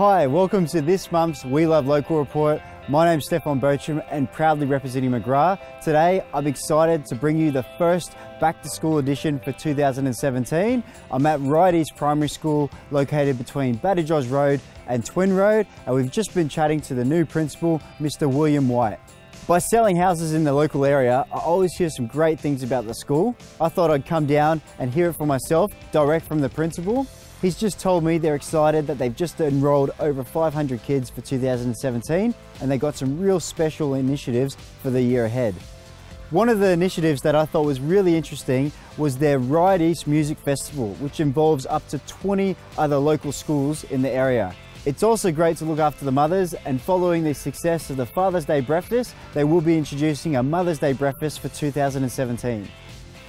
Hi, welcome to this month's We Love Local report. My name's Stefon Bertram and proudly representing McGrath. Today, I'm excited to bring you the first back to school edition for 2017. I'm at Ryde East Primary School, located between Badajoz Road and Twin Road, and we've just been chatting to the new principal, Mr. William White. By selling houses in the local area, I always hear some great things about the school. I thought I'd come down and hear it for myself, direct from the principal. He's just told me they're excited that they've just enrolled over 500 kids for 2017 and they got some real special initiatives for the year ahead. One of the initiatives that I thought was really interesting was their Ryde East Music Festival, which involves up to 20 other local schools in the area. It's also great to look after the mothers and following the success of the Father's Day breakfast, they will be introducing a Mother's Day breakfast for 2017.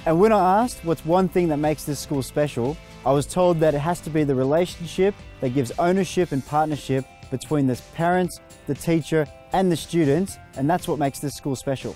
And when I asked what's one thing that makes this school special, I was told that it has to be the relationship that gives ownership and partnership between the parents, the teacher, and the students, and that's what makes this school special.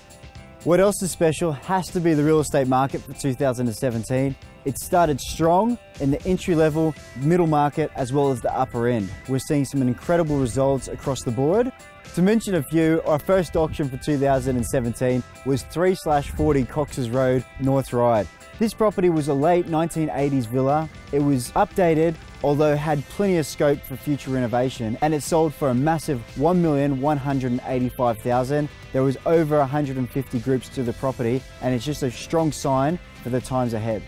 What else is special has to be the real estate market for 2017. It started strong in the entry level, middle market, as well as the upper end. We're seeing some incredible results across the board. To mention a few, our first auction for 2017 was 3 40 Cox's Road, North Ryde. This property was a late 1980s villa. It was updated, although had plenty of scope for future renovation, and it sold for a massive 1,185,000. There was over 150 groups to the property, and it's just a strong sign for the times ahead.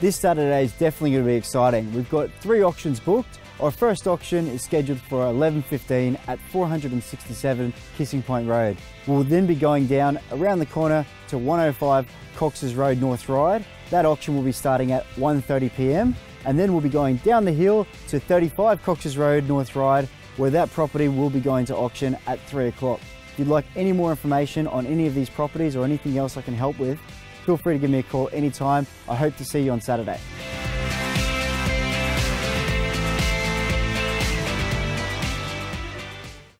This Saturday is definitely going to be exciting. We've got three auctions booked. Our first auction is scheduled for 11.15 at 467 Kissing Point Road. We'll then be going down around the corner to 105 Cox's Road North Ryde. That auction will be starting at 1.30pm and then we'll be going down the hill to 35 Cox's Road North Ryde where that property will be going to auction at 3 o'clock. If you'd like any more information on any of these properties or anything else I can help with, feel free to give me a call anytime. I hope to see you on Saturday.